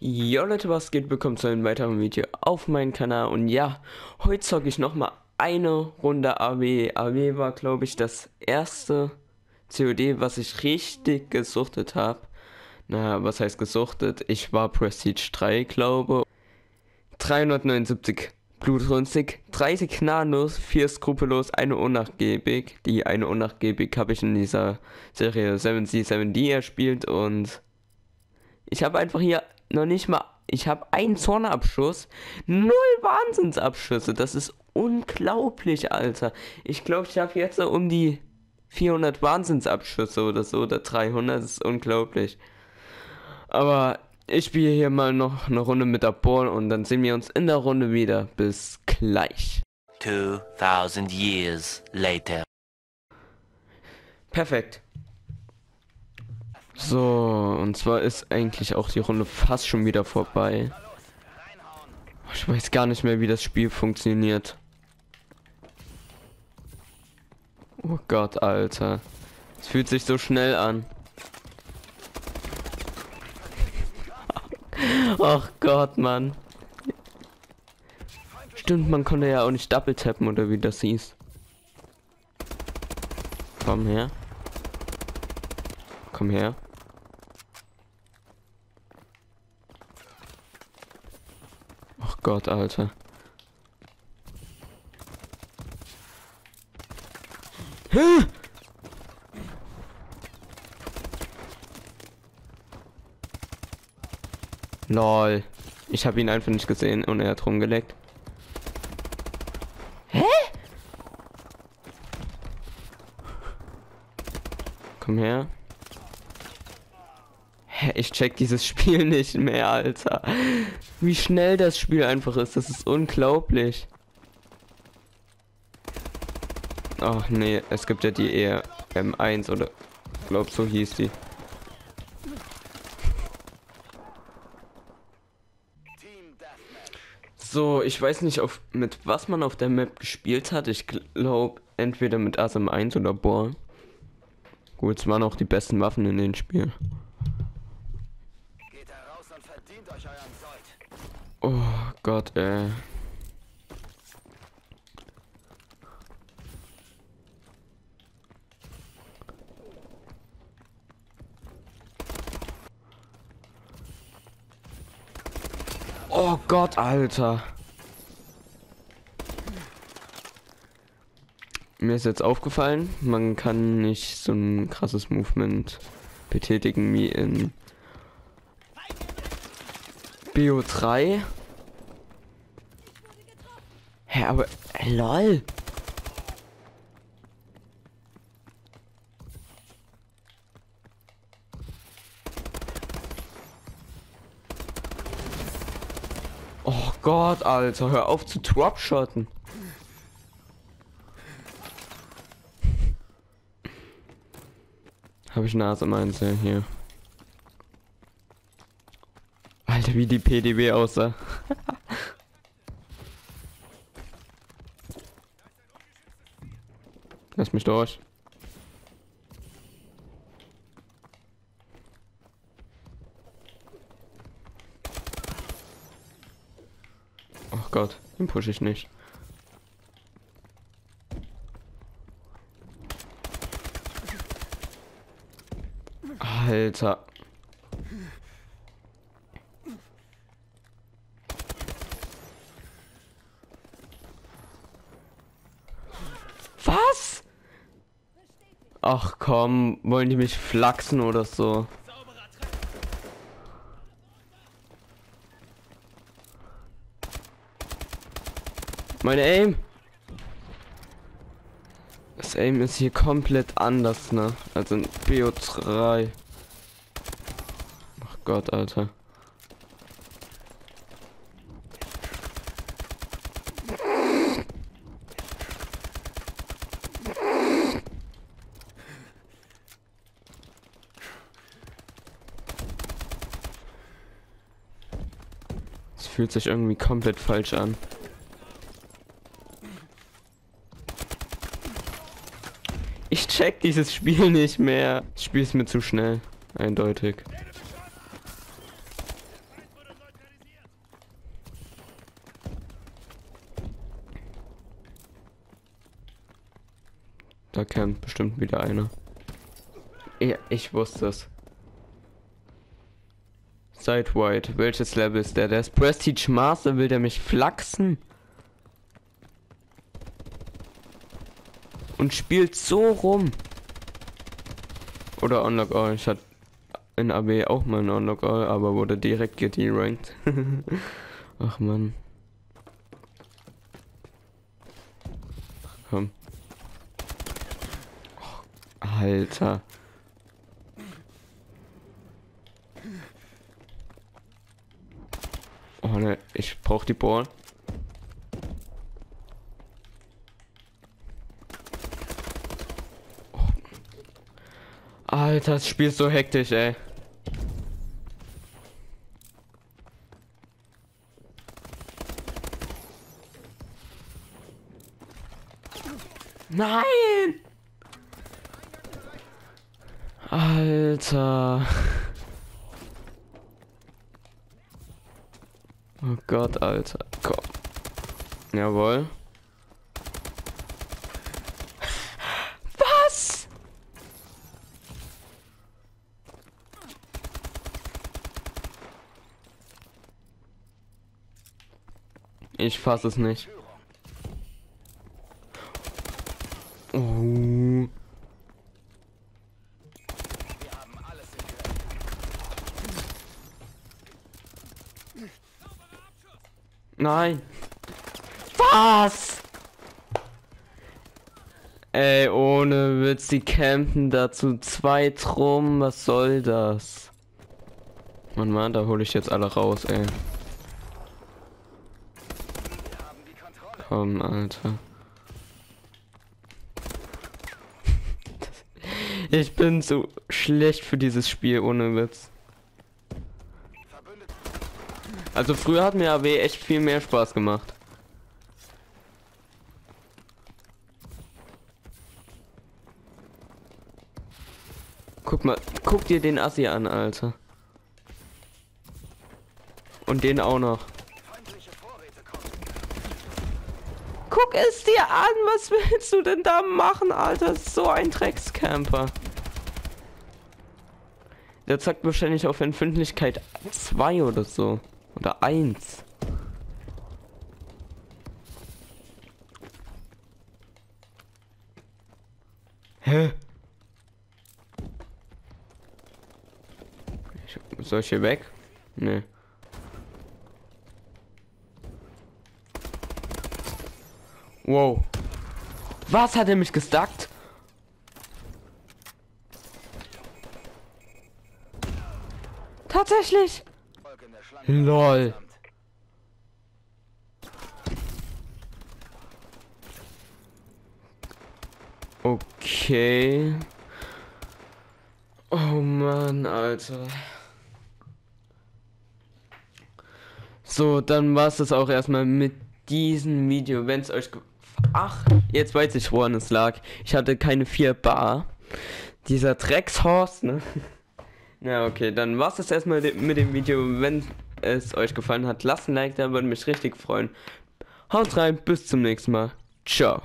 Jo Leute, was geht? Willkommen zu einem weiteren Video auf meinem Kanal. Und ja, heute zocke ich nochmal eine Runde AW. AW war, glaube ich, das erste COD, was ich richtig gesuchtet habe. Na, was heißt gesuchtet? Ich war Prestige 3, glaube 379 blutrünstig, 30 Nanos, 4 skrupellos, eine unnachgiebig. Die eine unnachgiebig habe ich in dieser Serie 7C7D erspielt und ich habe einfach hier noch nicht mal. Ich habe einen Zornabschuss, null Wahnsinnsabschüsse. Das ist unglaublich, Alter. Ich glaube, ich habe jetzt so um die 400 Wahnsinnsabschüsse oder so, oder 300. Das ist unglaublich. Aber ich spiele hier mal noch eine Runde mit der Ball und dann sehen wir uns in der Runde wieder. Bis gleich. 2000 years later. Perfekt. So, und zwar ist eigentlich auch die Runde fast schon wieder vorbei. Ich weiß gar nicht mehr, wie das Spiel funktioniert. Oh Gott, Alter. Es fühlt sich so schnell an. Ach Gott, Mann. Stimmt, man konnte ja auch nicht double tappen oder wie das hieß. Komm her. Komm her. Ach Gott, Alter. Hä? Lol. Ich habe ihn einfach nicht gesehen und er hat rumgeleckt. Hä? Komm her. Ich check dieses Spiel nicht mehr, Alter. Wie schnell das Spiel einfach ist, das ist unglaublich. Ach nee, es gibt ja die eher M1 oder glaub so hieß die. So, ich weiß nicht, auf, mit was man auf der Map gespielt hat. Ich glaube, entweder mit ASM 1 oder Bohr. Gut, es waren auch die besten Waffen in dem Spiel. Oh Gott, ey. Oh Gott, Alter. Mir ist jetzt aufgefallen, man kann nicht so ein krasses Movement betätigen wie in Bio 3. Hä, aber äh, lol. Oh Gott, Alter, hör auf zu dropshotten. Habe ich Nase meins hier. Alter, wie die PDB aussah. Lass mich durch. Oh Gott, den push ich nicht. Alter. Was? Ach komm, wollen die mich flachsen oder so? Meine Aim. Das Aim ist hier komplett anders, ne? Also in BO3. Ach Gott, Alter. fühlt sich irgendwie komplett falsch an. Ich check dieses Spiel nicht mehr. Das Spiel ist mir zu schnell. Eindeutig. Da kämpft bestimmt wieder einer. Ja, ich wusste es. Side White. Welches Level ist der? Der ist Prestige Master. Will der mich flachsen? Und spielt so rum. Oder Unlock All. Ich hatte in AB auch mal ein Unlock All, aber wurde direkt gederankt. Ach man. Komm. Alter. Oh ne, ich brauch die Ball. Oh. Alter, das Spiel ist so hektisch, ey. Nein! Alter. Oh Gott, Alter. Komm. Jawohl. Was? Ich fass es nicht. Nein. Was? Ey, ohne Witz, die campen da zu zweit rum. Was soll das? Mann, Mann, da hole ich jetzt alle raus, ey. Komm, Alter. Ich bin so schlecht für dieses Spiel, ohne Witz. Also früher hat mir AW echt viel mehr Spaß gemacht. Guck mal, guck dir den Assi an, Alter. Und den auch noch. Guck es dir an, was willst du denn da machen, Alter? So ein Dreckscamper. Der zeigt wahrscheinlich auf Empfindlichkeit 2 oder so. Oder 1. Hä? Ich, soll ich hier weg? Nee. Wow. Was hat er mich gestackt? Tatsächlich. Lol. Okay. Oh Mann, Alter. So, dann war es das auch erstmal mit diesem Video. Wenn es euch... Ach, jetzt weiß ich, woran es lag. Ich hatte keine 4 Bar. Dieser Dreckshorst, ne? Na, okay, dann war es das erstmal mit dem Video. Wenn es euch gefallen hat, lasst ein Like da, würde mich richtig freuen. Haut rein, bis zum nächsten Mal. Ciao.